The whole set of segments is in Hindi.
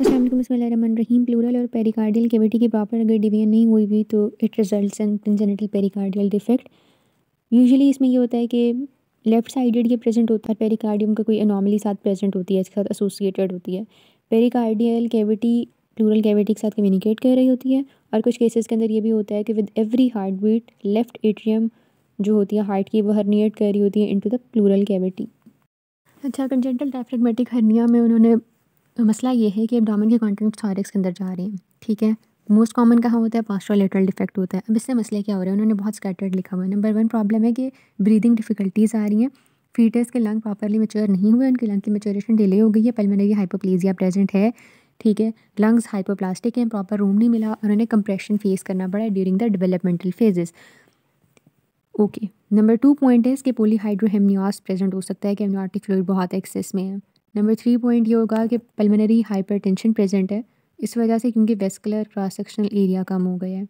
रहीम प्लूरल और पेरिकार्डियल कैविटी की प्रॉपर अगर डिवीज़न नहीं हुई भी तो it results in congenital pericardial defect usually इसमें ये होता है कि लेफ़्ट साइडेड ये प्रेजेंट होता है पेरिकार्डियम का कोई अनोमली साथ प्रेजेंट होती है, इसके साथ एसोसिएटेड होती है। पेरिकार्डियल कैविटी प्लूरल कैविटी के साथ कम्युनिकेट कर रही होती है और कुछ केसेस के अंदर ये भी होता है कि with every heartbeat left atrium जो होती है हार्ट की वो हर्निएट कर रही होती है इनटू द प्लूरल कैविटी अच्छा कंजेंटल डायफ्रेगमेटिक हर्निया में उन्होंने मसला ये है कि एबडामन के कॉन्टेंट थारिक्स के अंदर जा रहे हैं, ठीक है? मोस्ट कॉमन कहाँ होता है? पास्ट्रोलेटरल डिफेक्ट होता है। अब इससे मसले क्या हो रहे हैं? उन्होंने बहुत स्कैटर्ड लिखा हुआ है। नंबर वन प्रॉब्लम है कि ब्रीदिंग डिफिकल्टीज़ आ रही हैं। फीटर्स के लंग प्रॉपरली मेच्योर नहीं हुए, उनके लंग की मेच्योरेशन डिले हो गई है। पल्मोनरी हाइपोप्लेजिया प्रेजेंट है, ठीक है? लंग्स हाइपोप्लास्टिक हैं प्रॉपर रूम नहीं मिला। और उन्हें कंप्रेशन फेस करना पड़ा during the developmental phases okay number two point है इसके पोलीहाइड्रोहेमनियास प्रेजेंट हो सकता है कि एमनियोटिक फ्लूइड बहुत एक्सेस में है। नंबर थ्री पॉइंट ये होगा कि पल्मोनरी हाइपरटेंशन प्रेजेंट है। इस वजह से क्योंकि वेस्कुलर क्रॉस सेक्शनल एरिया कम हो गया है।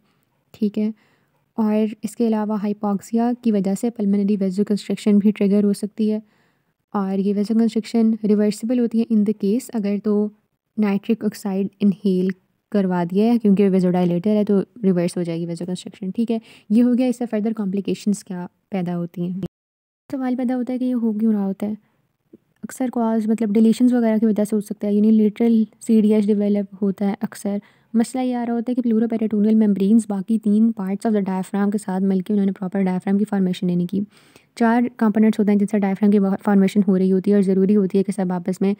ठीक है? और इसके अलावा हाइपॉक्सिया की वजह से पल्मोनरी वेजो कंस्ट्रक्शन भी ट्रिगर हो सकती है। और ये वेजो कंस्ट्रक्शन रिवर्सिबल होती है इन द केस अगर तो नाइट्रिक ऑक्साइड इनहेल करवा दिया है, क्योंकि वेजोडाइलेटर है तो रिवर्स हो जाएगी वेजो कंस्ट्रक्शन ठीक है? ये हो गया इससे फर्दर कॉम्प्लिकेशंस क्या पैदा होती हैं? सवाल पैदा होता है कि ये हो क्यों रहा होता है? अक्सर कॉज मतलब डिलीशंस वगैरह की वजह से हो सकता है। Unilateral C D H develop होता है अक्सर। मसला ये आ रहा होता है कि प्लूरोपेरेटोनियल मेम्ब्रेन्स बाकी तीन पार्ट्स ऑफ़ द डायफ्राम के साथ मिलकर उन्होंने प्रॉपर डायफ्राम की फॉर्मेशन नहीं की। चार कंपोनेंट्स होते हैं जिनसे डायफ्राम की फॉर्मेशन हो रही होती है और ज़रूरी होती है कि सब आपस में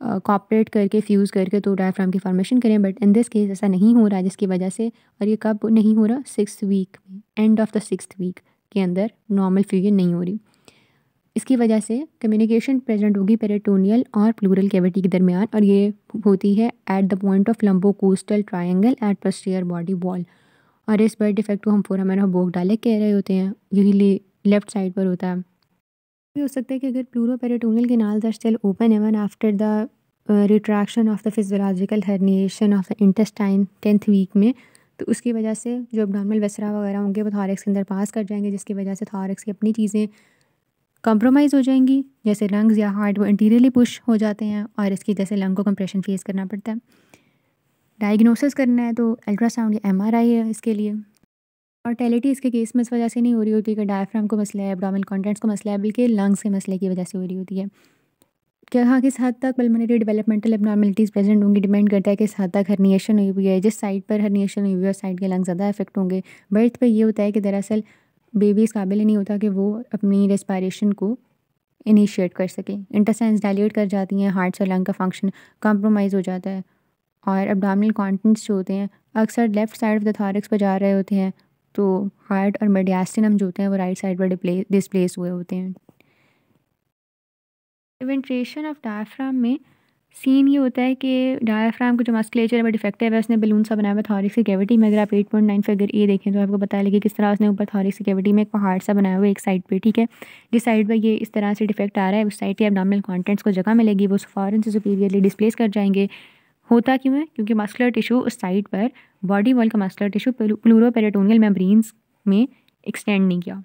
कॉपरेट करके फ्यूज़ करके तो डायफ्राम की फॉर्मेशन करें। बट इन दिस केस ऐसा नहीं हो रहा है, जिसकी वजह से, और ये कब नहीं हो रहा? Six week end of the six week के अंदर नॉर्मल फ्यूजन नहीं हो रही। इसकी वजह से कम्युनिकेशन प्रेजेंट होगी पेरेटोनियल और प्लूरल कैविटी के दरमियान, और ये होती है at the point of lumbo costal triangle at posterior body wall और इस बर्ड डिफेक्ट को हम फोरामैन ऑफ़ बोक डाले कह रहे होते हैं, यही लेफ़्ट साइड पर होता है। ये हो सकता है कि अगर pleuroperitoneal canals are still open even after the retraction of the physiological herniation of the intestine tenth week में तो उसकी वजह से जो अबडामल वसरा वगैरह होंगे, वो थारिक्स के अंदर पास कर जाएँगे, जिसकी वजह से थारिक्स की अपनी चीज़ें कॉम्प्रोमाइज़ हो जाएँगी। जैसे लंग्स या हार्ट वो इंटीरियरली पुश हो जाते हैं और इसकी जैसे लंग को कंप्रेशन फेस करना पड़ता है। डायग्नोसिस करना है तो अल्ट्रासाउंड या एमआरआई है इसके लिए। मॉर्टेलिटी इसके केस में इस वजह से नहीं हो रही होती कि डायफ्राम को मसला है एब्डामिल कॉन्टेंट्स को मसला है बल्कि लंग्स के मसले की वजह से हो रही होती है। क्या हाँ किस हद तक पल्मोनरी डेवलपमेंटल एबनॉर्मलिटीज़ प्रेजेंट होंगी डिपेंड करता है किस हद तक हर्निएशन हुई हुई है, जिस साइड पर हर्निएशन हुई हुई है उस साइड के लंग ज़्यादा इफ़ेक्ट होंगे। बर्थ पर ये होता है कि दरअसल बेबी इस काबिल नहीं होता कि वो अपनी रेस्पायरेशन को इनिशिएट कर सके। इंटरसेंस डायलेट कर जाती हैं हार्ट और लंग का फ़ंक्शन कॉम्प्रोमाइज़ हो जाता है। और अबडामिनल कॉन्टेंट्स जो होते हैं, अक्सर left side of the thorax पर जा रहे होते हैं तो हार्ट और मेडियास्टिनम जो होते हैं, वो राइट साइड पर डिस्प्लेस हुए होते हैं। इवेंट्रेशन ऑफ़ डायफ्राम में सीन ये होता है कि डायफ्राम का जो मस्कुलेचर है, वो डिफेक्टिव है उसने बलून सा बनाया हुआ थॉरिक्स की कैविटी में अगर आप eight point nine figure A देखें तो आपको पता लगे किस तरह उसने ऊपर थॉरिक्स की कैविटी में एक पहाड़ सा बनाया हुआ एक साइड पे, ठीक है? जिस साइड पर ये इस तरह से डिफेक्ट आ रहा है, उस साइड के एबडामिनल कॉन्टेंट्स को जगह मिलेगी, वो फॉरन से सुपीरियरली डिस्प्लेस कर जाएँगे। होता क्यों है? क्योंकि मस्कुलर टिशू उस साइड पर बॉडी वॉल का मस्कुलर टिशू प्लूरोपेरेटोनियल मेम्ब्रेन्स में एक्सटेंड नहीं किया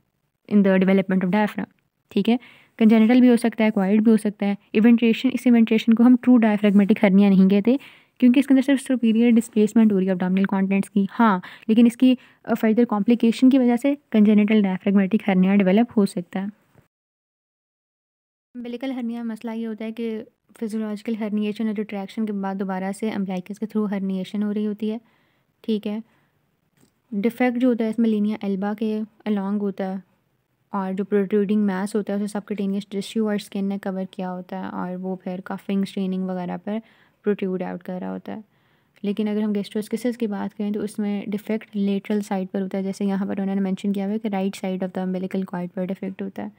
in the development of diaphragm ठीक है? कंजेनिटल भी हो सकता है क्वाइड भी हो सकता है। इवेंट्रेशन इस इवेंट्रेशन को हम ट्रू डायफ्रेगमेटिक हर्निया नहीं कहते, क्योंकि इसके अंदर सिर्फ़ सुपीरियर डिस्प्लेसमेंट हो रही है अबडामिनल कॉन्टेंट्स की। हाँ लेकिन इसकी फर्दर कॉम्प्लिकेशन की वजह से कंजेनिटल डायफ्रेगमेटिक हर्निया डेवलप हो सकता है। अम्बिलिकल हर्निया मसला ये होता है कि फिजियोलॉजिकल हर्निएशन और रिट्रैक्शन के बाद दोबारा से अम्बलाइकस के थ्रू हर्निएशन हो रही होती है। ठीक है? डिफेक्ट जो होता है इसमें लीनिया एल्बा के अलॉन्ग होता है। और जो प्रोट्रूडिंग मैस होता है, उसे सबकटेनियस टिश्यू और स्किन ने कवर किया होता है और वो फिर कफिंग स्ट्रेनिंग वगैरह पर प्रोट्रूड आउट कर रहा होता है। लेकिन अगर हम गेस्ट्रोस्किसिस की बात करें तो उसमें डिफेक्ट लेटरल साइड पर होता है। जैसे यहाँ पर उन्होंने मेंशन किया हुआ है कि right side of the umbilical cord पर डिफेक्ट होता है।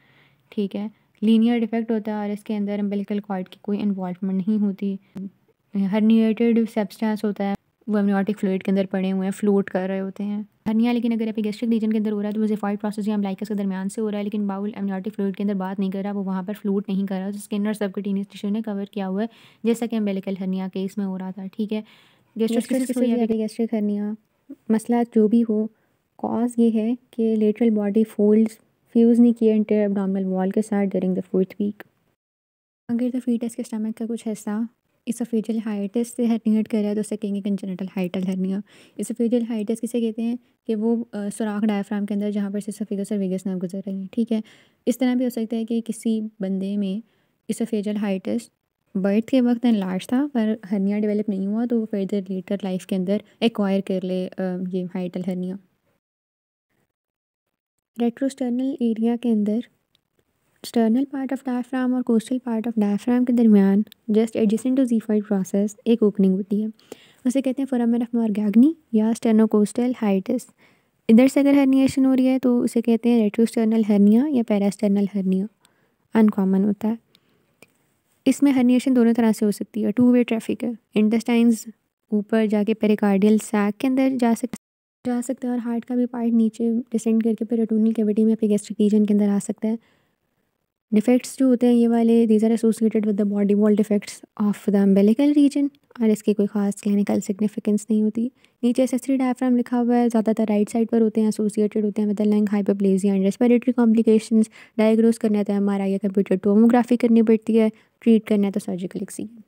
ठीक है? लीनियर डिफेक्ट होता है और इसके अंदर अम्बेलिकल कॉइड की कोई इन्वॉल्वमेंट नहीं होती। हर्निएटेड सब्सटेंस होता है। वो एमनियोटिक फ्लूड के अंदर पड़े हुए हैं फ्लोट कर रहे होते हैं। हरनिया लेकिन अगर एपिगेस्ट्रिक रीजन के अंदर हो रहा है तो वो जिफाइड प्रोसेस या अम्लाइकस के दरमियान से हो रहा है लेकिन बाउल एमनियोटिक फ्लूड के अंदर बात नहीं कर रहा वो वहाँ पर फ्लूट नहीं कर रहा तो स्किन और सबकटीनियस टिश्यू ने कवर किया हुआ है जैसा कि अम्बेलिकल हरनिया केस में हो रहा था ठीक है? गेस्ट्रिक हरनिया मसला जो भी हो कॉज ये है कि लेटरल बॉडी फोल्ड्स फ्यूज़ नहीं किए इंटर एबडामिनल वॉल के साथ ड्यूरिंग द फोर्थ वीक अगर द फीटस के स्टमक का कुछ हिस्सा इसोफेजियल हाइटिस से रहा है तो उसे कहेंगे congenital hiatal hernia oesophageal hiatus किसे कहते हैं? कि वो सुराख डायफ्राम के अंदर जहाँ पर से सफ़ेद सर्विगस नाम गुजर रही है, ठीक है? इस तरह भी हो सकता है कि किसी बंदे में इसोफेजियल हाइटिस बर्थ के वक्त लार्ज था, पर हर्निया डेवलप नहीं हुआ तो वो फर्दर लेटर लाइफ के अंदर एक्वायर कर ले ये हाइटल हर्निया रेट्रोस्टर्नल एरिया के अंदर स्टर्नल पार्ट ऑफ़ डायफ्राम और कोस्टल पार्ट ऑफ़ डायफ्राम के दरमियान just adjacent to xiphoid process एक ओपनिंग होती है। उसे कहते हैं फोरामेन ऑफ़ मार्गैग्नी या स्टर्नोकोस्टल हाइटिस इधर से अगर हर्निएशन हो रही है तो उसे कहते हैं रेट्रोस्टर्नल हर्निया या पैरास्टर्नल हर्निया अनकॉमन होता है। इसमें हर्निएशन दोनों तरह से हो सकती है। टू वे ट्रैफ़िक है। इंटेस्टाइंस ऊपर जाके पेरिकार्डियल सैक के अंदर जा सकते जा सकते हैं और हार्ट का भी पार्ट नीचे डिसेंड करके पेरिटोनियल कैविटी में एपिगेस्ट्रिक रीजन के अंदर आ सकता है। डिफेक्ट्स जो होते हैं, ये वाले these are associated with the body wall defects of the umbilical region और इसकी कोई खास क्लिनिकल सिग्निफिकेंस नहीं होती। नीचे एसेसरी डायफ्राम लिखा हुआ है, ज़्यादातर राइट साइड पर होते हैं एसोसिएटेड होते हैं with lung hypoplasia and respiratory complications diagnose करना है तो एम आर आई या कंप्यूटर टोमोग्राफी करनी पड़ती है ट्रीट करना है तो सर्जिकल एक्सीजन